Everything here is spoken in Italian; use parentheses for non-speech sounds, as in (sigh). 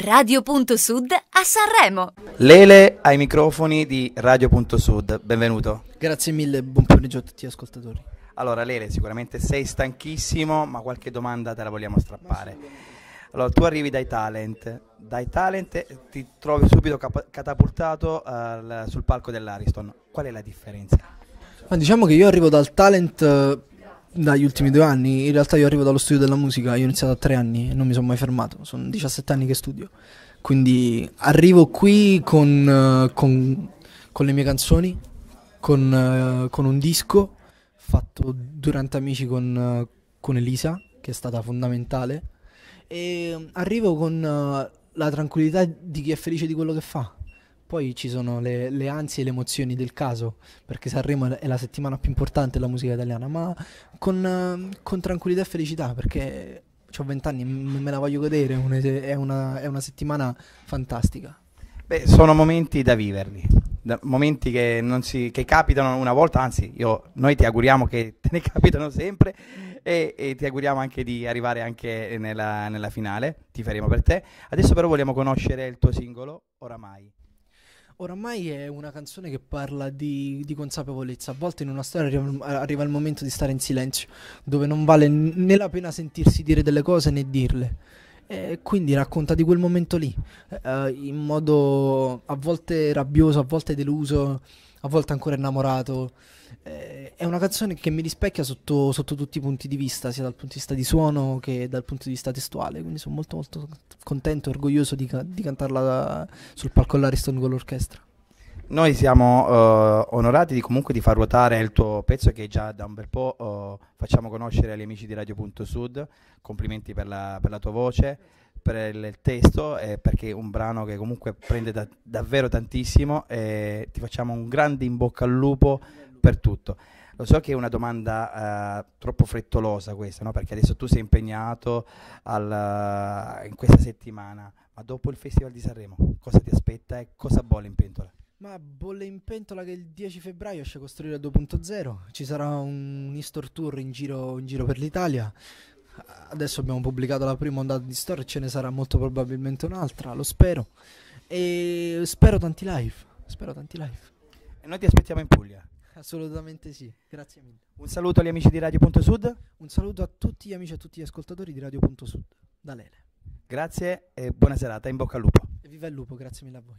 Radio.Sud a Sanremo. Lele ai microfoni di Radio.Sud, benvenuto. Grazie mille, buon pomeriggio a tutti gli ascoltatori. Allora Lele, sicuramente sei stanchissimo, ma qualche domanda te la vogliamo strappare. Allora, tu arrivi dai talent, dai talent ti trovi subito cap- catapultato uh, sul palco dell'Ariston. Qual è la differenza? Ma diciamo che io arrivo dal talent uh, dagli ultimi due anni, in realtà io arrivo dallo studio della musica, io ho iniziato a tre anni e non mi sono mai fermato, sono 17 anni che studio, quindi arrivo qui con, uh, con, con le mie canzoni, con, uh, con, un disco fatto durante Amici con, uh, con, Elisa, che è stata fondamentale, e arrivo con la tranquillità di chi è felice di quello che fa. Poi ci sono le, le, ansie e le emozioni del caso, perché Sanremo è la settimana più importante della musica italiana, ma con, con tranquillità e felicità, perché ho vent'anni e me la voglio godere, è una, è una settimana fantastica. Beh, sono momenti da viverli, da, momenti che, si, che, capitano una volta, anzi io, noi ti auguriamo che te ne (laughs) capitano sempre e, e ti auguriamo anche di arrivare anche nella, nella finale, ti faremo per te. Adesso però vogliamo conoscere il tuo singolo, Oramai. Oramai è una canzone che parla di, di consapevolezza. A volte in una storia arriva, arriva, il momento di stare in silenzio, dove non vale né la pena sentirsi dire delle cose né dirle. E quindi racconta di quel momento lì, eh, in modo a volte rabbioso, a volte deluso, a volte ancora innamorato. Eh, è una canzone che mi rispecchia sotto, sotto, tutti i punti di vista, sia dal punto di vista di suono che dal punto di vista testuale. Quindi sono molto, molto contento e orgoglioso di, di cantarla sul palco all'Ariston con l'orchestra. Noi siamo uh, onorati di, comunque di far ruotare il tuo pezzo che già da un bel po' uh, facciamo conoscere agli amici di Radio.Sud. Complimenti per la, per la tua voce per il testo e perché è un brano che comunque prende da, davvero tantissimo e ti facciamo un grande in bocca al lupo per tutto. Lo so che è una domanda uh, troppo frettolosa questa, no? perché adesso tu sei impegnato al, uh, in questa settimana, ma dopo il Festival di Sanremo cosa ti aspetta e cosa bolle in pentola? Ma bolle in pentola che il 10 febbraio esce Costruire 2.0, ci sarà un Easter Tour in giro, in giro per l'Italia, adesso abbiamo pubblicato la prima ondata di storia, ce ne sarà molto probabilmente un'altra, lo spero. E spero tanti live, spero tanti live. E noi ti aspettiamo in Puglia. Assolutamente sì, grazie mille. Un saluto agli amici di Radio.Sud. Un saluto a tutti gli amici e a tutti gli ascoltatori di Radio.Sud. Da Lele. Grazie e buona serata, in bocca al lupo. E viva il lupo, grazie mille a voi.